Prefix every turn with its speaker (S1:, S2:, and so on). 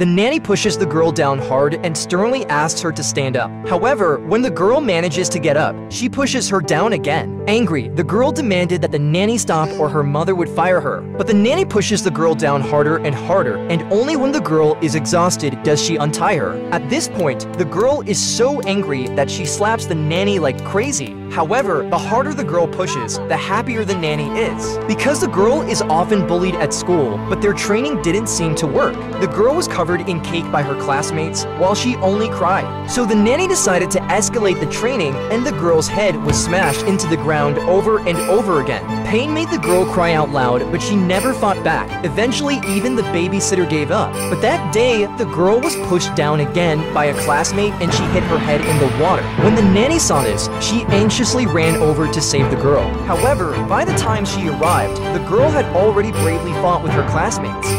S1: The nanny pushes the girl down hard and sternly asks her to stand up. However, when the girl manages to get up, she pushes her down again. Angry, the girl demanded that the nanny stop or her mother would fire her. But the nanny pushes the girl down harder and harder, and only when the girl is exhausted does she untie her. At this point, the girl is so angry that she slaps the nanny like crazy. However, the harder the girl pushes, the happier the nanny is. Because the girl is often bullied at school, but their training didn't seem to work. The girl was covered in cake by her classmates, while she only cried. So the nanny decided to escalate the training, and the girl's head was smashed into the ground over and over again. Pain made the girl cry out loud, but she never fought back. Eventually, even the babysitter gave up. But that day, the girl was pushed down again by a classmate and she hit her head in the water. When the nanny saw this, she anxiously ran over to save the girl. However, by the time she arrived, the girl had already bravely fought with her classmates.